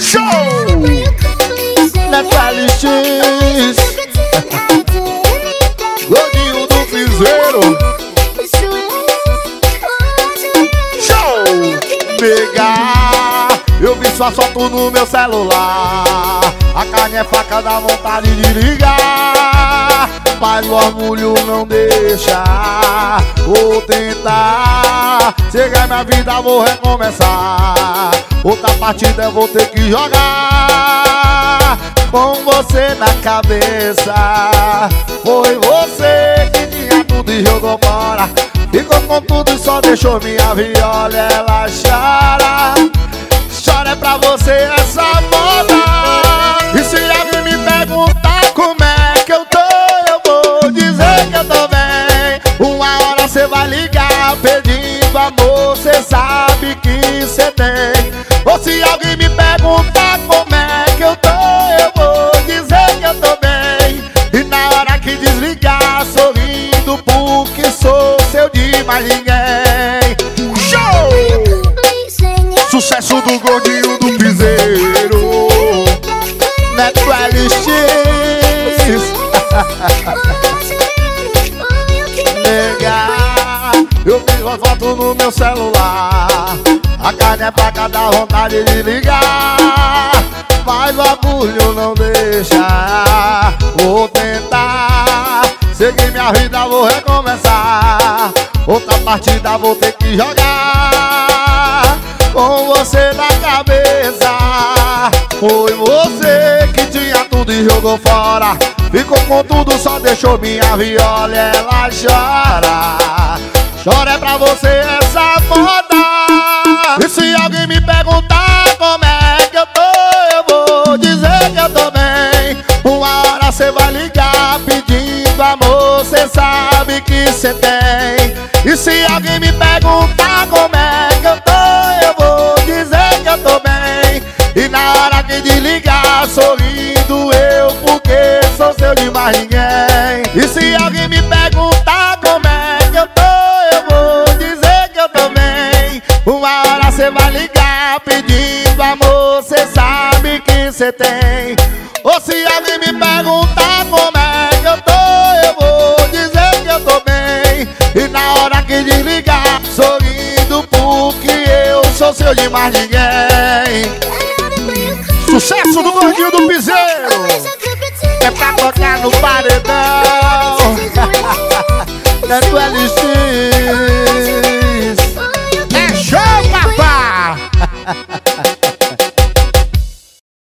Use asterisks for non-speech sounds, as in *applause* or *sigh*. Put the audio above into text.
Show! Neto LX, gordinho do piseiro. Show! Nega, eu vi sua foto no meu celular. A carne é faca, dá vontade de ligar. Mas o orgulho não deixa. Vou tentar. Chegar minha vida, vou recomeçar. Outra partida eu vou ter que jogar. Com você na cabeça. Foi você que tinha tudo e jogou fora. Ficou com tudo e só deixou minha viola Ela chora Chora é pra você essa moda vai ligar pedindo amor Cê sabe que cê tem. Ou se alguém me perguntar como é que eu tô Eu vou dizer que eu tô bem. E na hora que desligar sorrindo porque sou seu de mais ninguém. Show! Sucesso do gordinho do piseiro. Neto LX *laughs* eu vi uma foto no meu celular. A carne é pra cada vontade de ligar. Mas o orgulho não deixa. Vou tentar Seguir minha vida, vou recomeçar. Outra partida vou ter que jogar. Com você na cabeça. Foi você que tinha tudo e jogou fora. Ficou com tudo, só deixou minha viola Ela chora Chora é pra você essa moda. E se alguém me perguntar como é que eu tô Eu vou dizer que eu tô bem. Uma hora cê vai ligar pedindo amor Cê sabe que cê tem. E se alguém me perguntar como é que eu tô Eu vou dizer que eu tô bem. E na hora que desligar sorrindo eu Porque sou seu de mais ninguém. E se alguém me Uma hora cê vai ligar pedindo amor Cê sabe que cê tem. Ou se alguém me perguntar como é que eu tô Eu vou dizer que eu tô bem. E na hora que desligar sorrindo Porque eu sou seu de mais ninguém. Sucesso do gordinho do piseiro. É pra tocar no paredão. *laughs* É